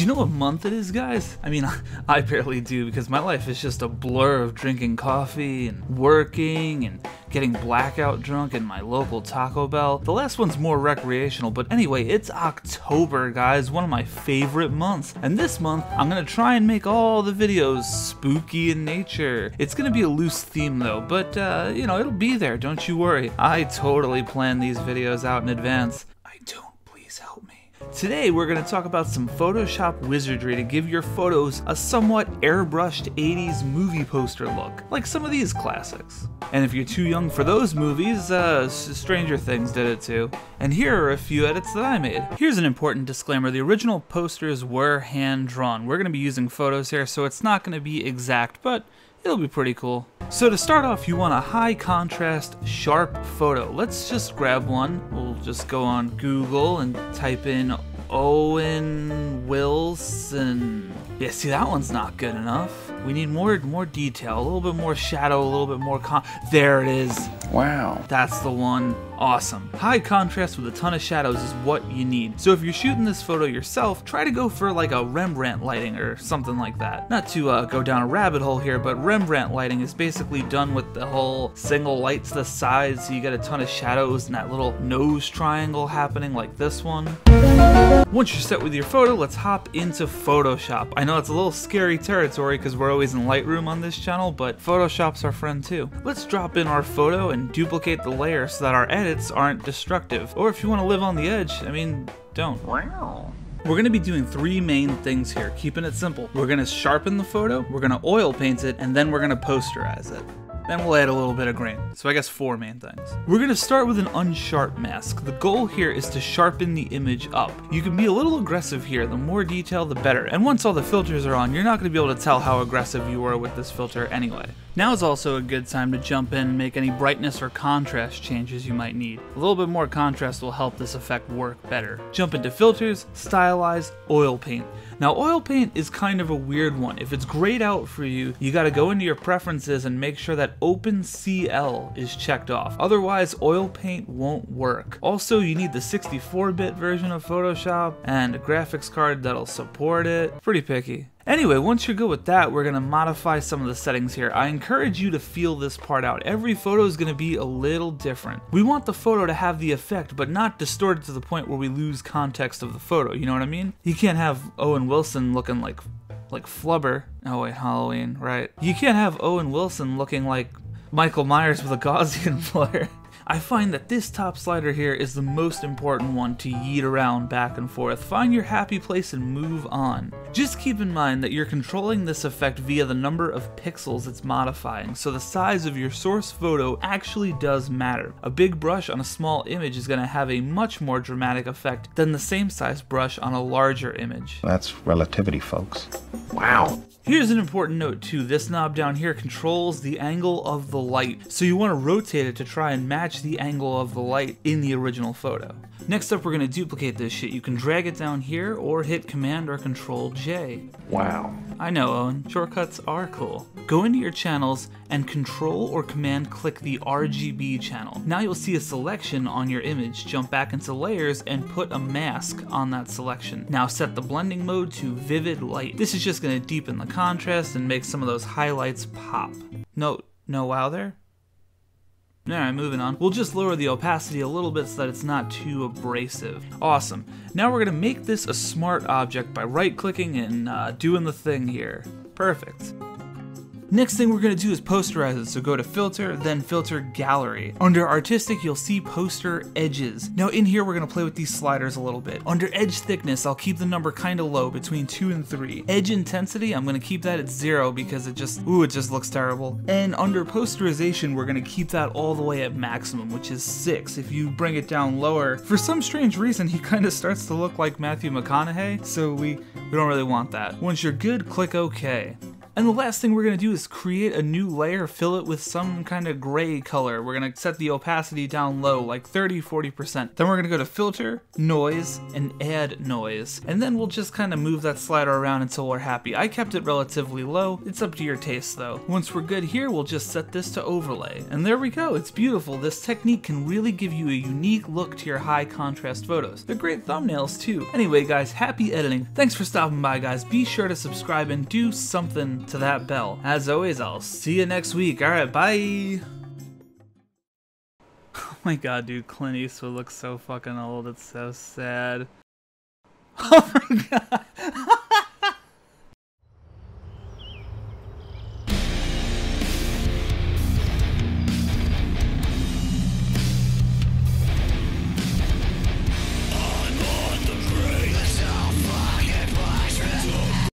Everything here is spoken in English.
Do you know what month it is, guys? I mean, I barely do because my life is just a blur of drinking coffee and working and getting blackout drunk in my local Taco Bell. The last one's more recreational, but anyway, it's October, guys, one of my favorite months. And this month, I'm gonna try and make all the videos spooky in nature. It's gonna be a loose theme though, but uh, you know, it'll be there, don't you worry. I totally plan these videos out in advance. Today we're going to talk about some Photoshop wizardry to give your photos a somewhat airbrushed 80s movie poster look, like some of these classics. And if you're too young for those movies, uh, Stranger Things did it too. And here are a few edits that I made. Here's an important disclaimer, the original posters were hand drawn. We're going to be using photos here, so it's not going to be exact, but it'll be pretty cool. So to start off, you want a high contrast, sharp photo. Let's just grab one. We'll just go on Google and type in Owen Wilson. Yeah, see that one's not good enough. We need more more detail, a little bit more shadow, a little bit more con- There it is. Wow. That's the one. Awesome. High contrast with a ton of shadows is what you need. So if you're shooting this photo yourself, try to go for like a Rembrandt lighting or something like that. Not to uh, go down a rabbit hole here, but Rembrandt lighting is basically done with the whole single lights the side, so you get a ton of shadows and that little nose triangle happening like this one. Once you're set with your photo, let's hop into Photoshop. I know it's a little scary territory because we're always in Lightroom on this channel, but Photoshop's our friend too. Let's drop in our photo and duplicate the layer so that our edits aren't destructive. Or if you want to live on the edge, I mean, don't. Wow. We're going to be doing three main things here, keeping it simple. We're going to sharpen the photo, we're going to oil paint it, and then we're going to posterize it. Then we'll add a little bit of grain. So I guess four main things. We're gonna start with an unsharp mask. The goal here is to sharpen the image up. You can be a little aggressive here. The more detail, the better. And once all the filters are on, you're not gonna be able to tell how aggressive you were with this filter anyway. Now is also a good time to jump in and make any brightness or contrast changes you might need. A little bit more contrast will help this effect work better. Jump into filters, stylize, oil paint. Now oil paint is kind of a weird one. If it's grayed out for you, you gotta go into your preferences and make sure that OpenCL is checked off. Otherwise, oil paint won't work. Also, you need the 64-bit version of Photoshop and a graphics card that'll support it. Pretty picky. Anyway, once you're good with that, we're gonna modify some of the settings here. I encourage you to feel this part out. Every photo is gonna be a little different. We want the photo to have the effect, but not distorted to the point where we lose context of the photo, you know what I mean? You can't have Owen Wilson looking like like Flubber. Oh wait, Halloween, right. You can't have Owen Wilson looking like Michael Myers with a Gaussian flare. I find that this top slider here is the most important one to yeet around back and forth. Find your happy place and move on. Just keep in mind that you're controlling this effect via the number of pixels it's modifying, so the size of your source photo actually does matter. A big brush on a small image is going to have a much more dramatic effect than the same size brush on a larger image. That's relativity, folks. Wow. Here's an important note too, this knob down here controls the angle of the light, so you want to rotate it to try and match the angle of the light in the original photo. Next up we're going to duplicate this shit, you can drag it down here or hit command or control J. Wow. I know Owen, shortcuts are cool. Go into your channels and control or command click the RGB channel. Now you'll see a selection on your image, jump back into layers and put a mask on that selection. Now set the blending mode to vivid light. This is just going to deepen the contrast and make some of those highlights pop. No, no wow there? Alright, moving on. We'll just lower the opacity a little bit so that it's not too abrasive. Awesome. Now we're going to make this a smart object by right clicking and uh, doing the thing here. Perfect. Next thing we're to do is posterize it, so go to filter, then filter gallery. Under artistic, you'll see poster edges. Now in here, we're to play with these sliders a little bit. Under edge thickness, I'll keep the number kind of low, between 2 and 3. Edge intensity, I'm to keep that at 0 because it just, ooh, it just looks terrible. And under posterization, we're to keep that all the way at maximum, which is 6. If you bring it down lower, for some strange reason, he kind of starts to look like Matthew McConaughey, so we, we don't really want that. Once you're good, click OK. And the last thing we're gonna do is create a new layer, fill it with some kind of gray color. We're gonna set the opacity down low, like 30, 40%. Then we're gonna go to filter, noise, and add noise. And then we'll just kind of move that slider around until we're happy. I kept it relatively low. It's up to your taste though. Once we're good here, we'll just set this to overlay. And there we go, it's beautiful. This technique can really give you a unique look to your high contrast photos. They're great thumbnails too. Anyway guys, happy editing. Thanks for stopping by guys. Be sure to subscribe and do something to that bell. As always, I'll see you next week. Alright, bye! Oh my god, dude, Clint Eastwood looks so fucking old. It's so sad. Oh my god.